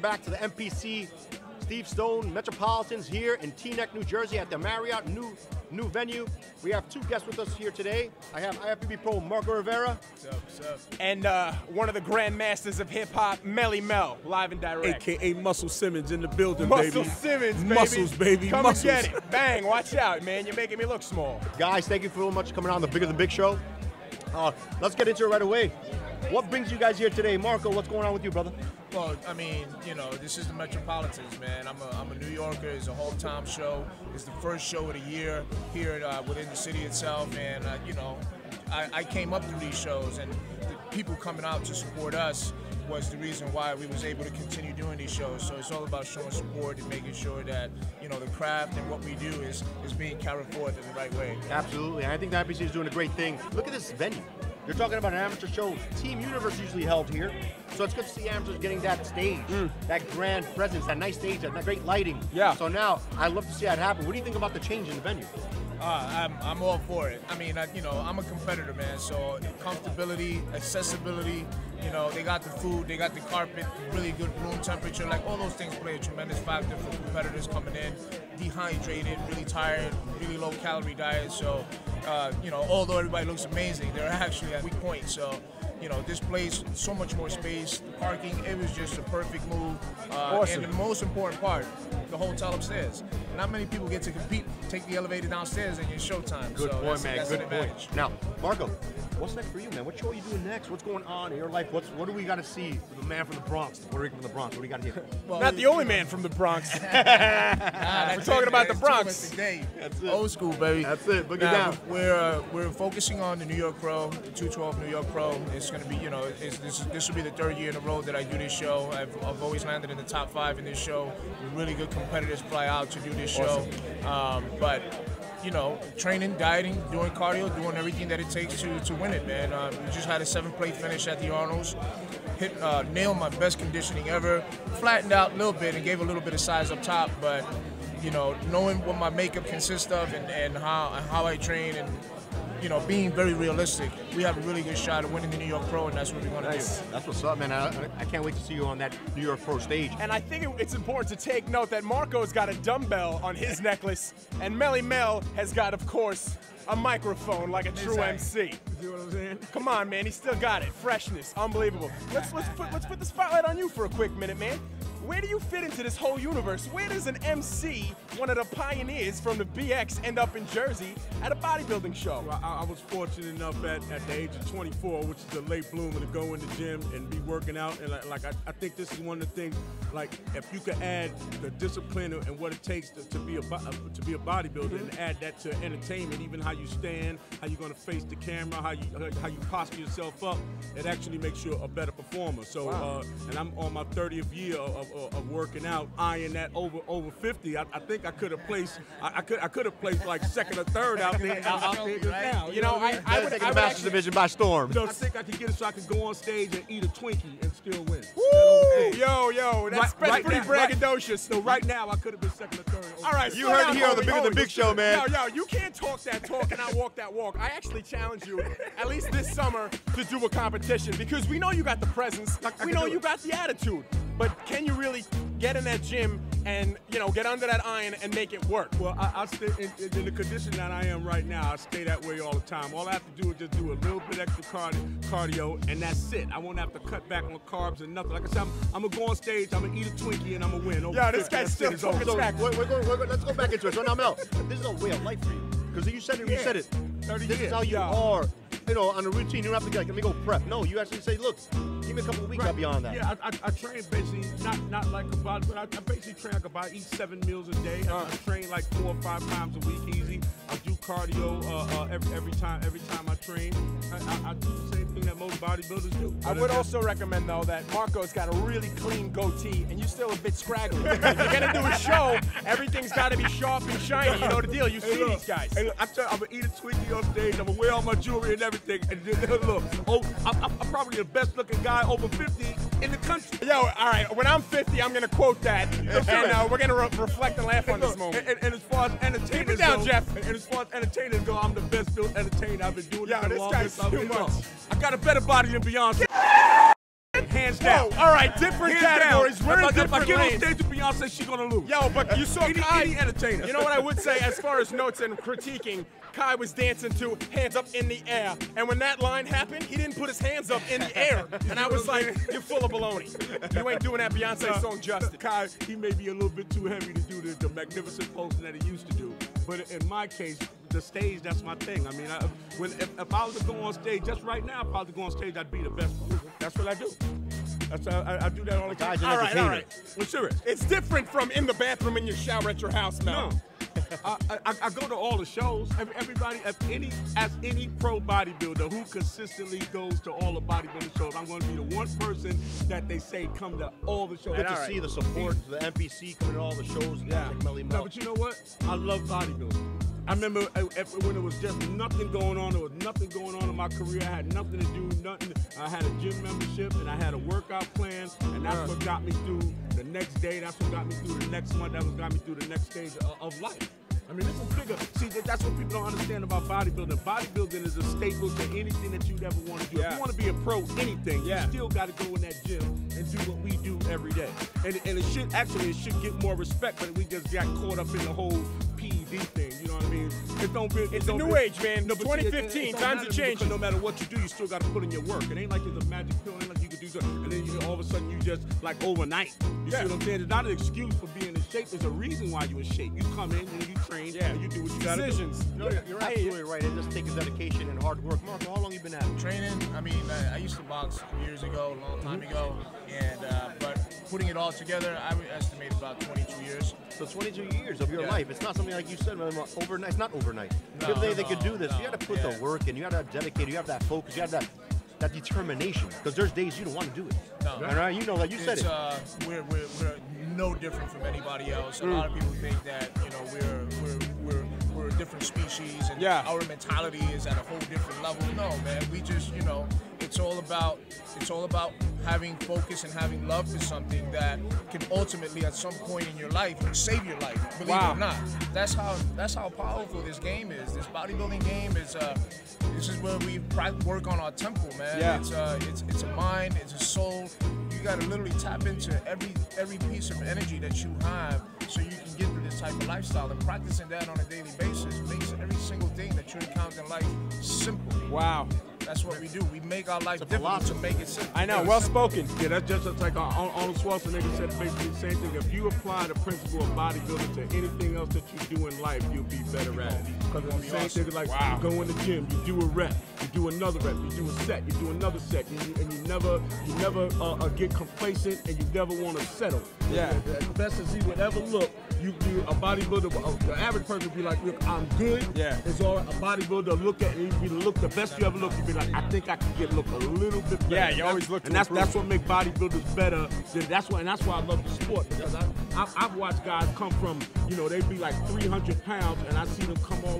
Welcome back to the NPC Steve Stone Metropolitans here in Teaneck, New Jersey at the Marriott new new venue. We have two guests with us here today. I have IFBB Pro Marco Rivera. What's up, what's up? And uh, one of the grandmasters of hip hop, Melle Mel, live and direct. AKA Muscle Simmons in the building, Muscle baby. Simmons, baby. Muscles, baby. Come Muscles. and get it. Bang, watch out, man. You're making me look small. Guys, thank you so much for coming on the Bigger Than Big show. Uh, let's get into it right away. What brings you guys here today? Marco, what's going on with you, brother? Well, I mean, you know, this is the Metropolitans, man. I'm a, I'm a New Yorker. It's a hometown show. It's the first show of the year here uh, within the city itself. And, uh, you know, I, I came up through these shows, and the people coming out to support us was the reason why we was able to continue doing these shows. So it's all about showing support and making sure that, you know, the craft and what we do is, is being carried forth in the right way. Absolutely. And I think the NPC is doing a great thing. Look at this venue. You're talking about an amateur show. Team Universe usually held here. So it's good to see amateurs getting that stage, that grand presence, that nice stage, that great lighting. Yeah. So now I'd love to see that happen. What do you think about the change in the venue? Uh, I'm, I'm all for it. I mean, I, you know, I'm a competitor, man. So comfortability, accessibility, you know, they got the food, they got the carpet, really good room temperature. Like all those things play a tremendous factor for competitors coming in, dehydrated, really tired, really low calorie diet. So, uh, you know, although everybody looks amazing, they're actually at weak point. So. You know, this place, so much more space, parking, it was just a perfect move. Uh, Awesome. And the most important part, the hotel upstairs. Not many people get to compete, take the elevator downstairs and it's showtime. Good so point, that's, man. That's Good point. advantage. Now, Marco, what's next for you, man? What show are you doing next? What's going on in your life? What's what do we got to see? The man from the Bronx, the Puerto Rican from the Bronx. What do we got here? Well, Not the only man from the Bronx. Nah, We're talking it, about the Bronx. It's too much today. That's it. Old school, baby. That's it. Book it down. We're uh, we're focusing on the New York Pro, the 212 New York Pro. It's going to be, you know, it's, this is, this will be the third year in a row that I do this show. I've, I've always landed in the top five in this show. Really good competitors fly out to do this show. Um, but you know, training, dieting, doing cardio, doing everything that it takes to, to win it, man. Um, we just had a seventh place finish at the Arnold's. Hit, uh, nailed my best conditioning ever. Flattened out a little bit and gave a little bit of size up top, but you know, knowing what my makeup consists of and, and how how I train and you know, being very realistic, we have a really good shot of winning the New York Pro, and that's what we're going to do. That's what's up, man. I, I can't wait to see you on that New York Pro stage. And I think it- it's important to take note that Marco's got a dumbbell on his necklace, and Melle Mel has got, of course, a microphone like a true Exactly. MC. See what I'm saying? Come on, man, he still got it. Freshness, unbelievable. Let's let's put let's put the spotlight on you for a quick minute, man. Where do you fit into this whole universe? Where does an MC, one of the pioneers from the BX, end up in Jersey at a bodybuilding show? Well, I, I was fortunate enough at, at the age of 24, which is a late bloomer, to go in the gym and be working out. And like, like I, I think this is one of the things. Like, if you could add the discipline and what it takes to, to be a uh, to be a bodybuilder, and add that to entertainment, even how you stand, how you're gonna face the camera, how you how you posture yourself up, it actually makes you a better performer. So, uh, and I'm on my 30th year of, of, of working out, eyeing that over over 50. I, I think I could have placed. I, I could I could have placed like second or third out there out, out there just now. You know, I, I That's would, taking I the Masters Division by storm. No, I think I could get it so I could go on stage and eat a Twinkie and still win. Woo! Yo, yo, that's, Right- that's right pretty braggadocious. So right now I could have been second or third. All right, You heard it here on the Bigger Than. Big show, man. Yo, yo, you can't talk that talk and I walk that walk. I actually challenge you, at least this summer, to do a competition because we know you got the presence, we know you got the attitude, but can you really get in that gym and you know get under that iron and make it work? Well, I, I stay in, in- the condition that I am right now. I stay that way all the time. All I have to do is just do a little bit extra cardio, cardio and that's it. I won't have to cut back on carbs and nothing. Like I said, I'm, I'm gonna go on stage, I'm gonna eat a Twinkie, and I'm gonna win. Over Yo, this guy's still talking. So smack. we're, we're going, we're going, let's go back into it. So now, Mel, this is a way of life for you. Because you said it, you Yeah. said it. 30 This is how you yeah. are. You know, on a routine, you don't have to be like, let me go prep. No, you actually say, look, give me a couple of weeks, I'll be on that. Yeah, I, I, I train basically not not like a body, but I, I basically train like about eat seven meals a day. I, I train like four or five times a week easy. I do cardio uh, uh, every every time every time I train. I, I, I do the same thing that most bodybuilders do. I would also recommend though that Marco's got a really clean goatee and you're still a bit scraggly. if you're gonna do a show, everything's gotta be sharp and shiny. You know the deal. You Hey, see look, these guys. Hey, look, I tell you, I'm gonna eat a Twinkie on stage. I'm gonna wear all my jewelry and everything. And then, look, oh, I'm, I'm probably the best looking guy over 50 in the country. Yo, all right. When I'm 50, I'm gonna quote that, and uh, we're gonna re- reflect and laugh on this Look, moment. And, and, and as far as entertainers down, go, Jeff. And, and as far as entertainers go, I'm the best built entertainer. I've been doing Yo, this longest. guy's too much. I got a better body than Beyonce. Hands down. All right, different Hands categories. Down. We're in if I, if I different get on lanes. stage with Beyonce, she gonna lose. Yo, but you saw any, Kai. any entertainer. You know what I would say as far as notes and critiquing? Kai was dancing to hands up in the air. And when that line happened, he didn't put his hands up in the air. And I was like, you're full of baloney. You ain't doing that Beyonce song justice. Kai, he may be a little bit too heavy to do the, the magnificent posing that he used to do. But in my case, the stage, that's my thing. I mean, I, when if, if I was to go on stage just right now, if I was to go on stage, I'd be the best. That's what I do. That's I, I, I do that all the time. All right, all entertainer. I'm serious. It's different from in the bathroom in your shower at your house, Mel. No. I, I, I go to all the shows. Everybody, as any as any pro bodybuilder who consistently goes to all the bodybuilding shows, I'm going to be the one person that they say come to all the shows. Good to right. see the support, the NPC coming to all the shows. Yeah. Like Melle No, but you know what? I love bodybuilding. I remember uh, when there was just nothing going on. There was nothing going on in my career. I had nothing to do. Nothing. I had a gym membership and I had a workout plan, and that's what got me through the next day. That's what got me through the next month. That's what got me through the next stage of, of life. I mean, this is bigger. See, that's what people don't understand about bodybuilding. Bodybuilding is a staple to anything that you'd ever want to do. If Yeah. you want to be a pro anything, Yeah. you still got to go in that gym and do what we do every day. And, and it should actually it should get more respect, but we just got caught up in the whole PED thing. You know what I mean? It don't be, it It's a don't new be- age, man. No, but it- it- 2015, it don't times matter are changing. No matter what you do, you still got to put in your work. It ain't like there's a magic pill. It ain't like you could do something and then you all of a sudden you just like overnight. You Yeah. see what I'm saying? It's not an excuse for being in shape. There's a reason why you're in shape. You come in and you train Yeah. and you do what you got to do. Decisions. No, you're, you're absolutely right. It just takes dedication and hard work. Marco, how long you been at it? Training, I mean, I, I used to box years ago, a long time ago, and uh, but putting it all together, I would estimate about 22 years. So 22 years of your Yeah. life. It's not something like you said, overnight. It's not overnight. No, People think they could do this. no, you got to put yeah. the work in. You got to have dedicated. You have that focus. You have that that determination. Because there's days you don't want to do it. No. All right, you know that. You said it's, it. Uh, we're, we're, we're no different from anybody else. A lot of people think that you know we're we're we're, we're a different species and Yeah. our mentality is at a whole different level. No, man, we just you know it's all about it's all about having focus and having love for something that can ultimately at some point in your life save your life. Believe Wow. it or not, that's how that's how powerful this game is. This bodybuilding game is. Uh, this is where we work on our temple, man. Yeah. It's uh, it's it's a mind, it's a soul. You gotta literally tap into every every piece of energy that you have, so you can get through this type of lifestyle. And practicing that on a daily basis makes every single thing that you encounter in life simple. Wow. That's what we do. We make our life a difficult to philosophy. make it simple. I know. Well spoken. Yeah, that's just it's like Ar- Arnold Schwarzenegger said basically the same thing. If you apply the principle of bodybuilding to anything else that you do in life, you'll be better at it. Because it's the same thing. It's like Wow. you go in the gym, you do a rep, you do another rep, you do a set, you do another set, and you, and you never, you never uh, uh, get complacent, and you never want to settle. Yeah. As best as he would ever look, you, you a bodybuilder, the average person would be like, look, I'm good. Yeah. It's all right. A bodybuilder look at you, be look the best you ever look. You'd be like, I think I can get look a little bit better. Yeah, you always look and that's improve. that's what make bodybuilders better. That's why, and that's why I love the sport because I, I I've watched guys come from you know they be like 300 pounds, and I see them come all the way down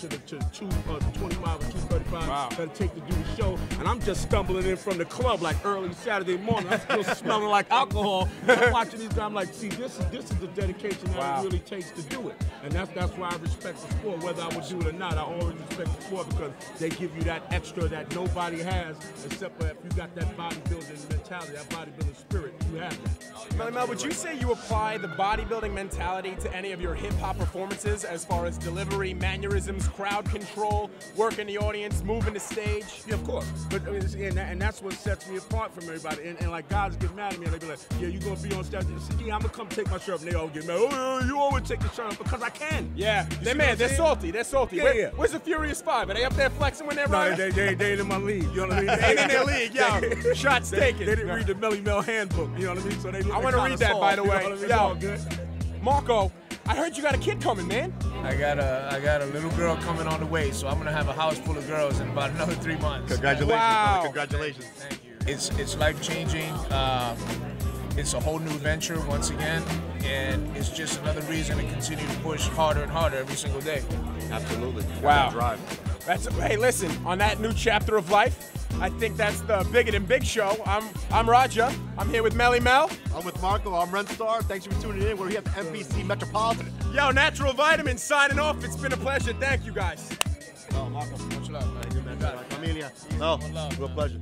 to the to two uh, 25 or 235 Wow. that it take to do the show, and I'm just stumbling in from the club like early Saturday morning. I'm still smelling like alcohol. I'm watching these guys. I'm like, see, this is this is the dedication that Wow. it really takes to do it, and that's that's why I respect the sport, whether I would do it or not. I always respect the sport because they give you that extra that nobody has, except for if you got that bodybuilding mentality, that bodybuilding spirit. You have that. Melle Mel, would you say you apply the bodybuilding mentality to any of your hip hop performances as far as delivery, mannerisms, crowd control, working the audience, moving the stage? Yeah, of course. But I mean, and, that, and that's what sets me apart from everybody. And, and like guys get mad at me and they be like, "Yeah, you gonna be on stage?" "Yeah, I'm gonna come take my shirt off." And they all get mad. Oh, you always take your shirt off because I can. Yeah, You they're man, they're saying? salty. They're salty. Yeah, Where- yeah. Where's the Furious Five? Are they up there flexing when they're No, they, they, they ain't in my league. You know what I mean? They ain't in their league, yo. Shots They, taken. they didn't read the Melle Mel handbook. You know what I mean? So they. I want to read that, by the way. You know I mean? Yo. Marco, I heard you got a kid coming, man. I got a I got a little girl coming on the way, so I'm gonna have a house full of girls in about another three months. Congratulations, Wow. Congratulations. Thank you. It's it's life changing. Uh, it's a whole new venture once again, and it's just another reason to continue to push harder and harder every single day. Absolutely. Wow. Drive. That's hey, listen. On that new chapter of life, I think that's the Bigger Than Big show. I'm I'm Roger. I'm here with Melle Mel. I'm with Marco. I'm Ren Star. Thanks for tuning in. We're here at the NPC Metropolitan. Yo, Natural Vitamins signing off. It's been a pleasure. Thank you guys. Oh, Marco. Much love, man. Thank you, man. Familia. No, One love, real pleasure.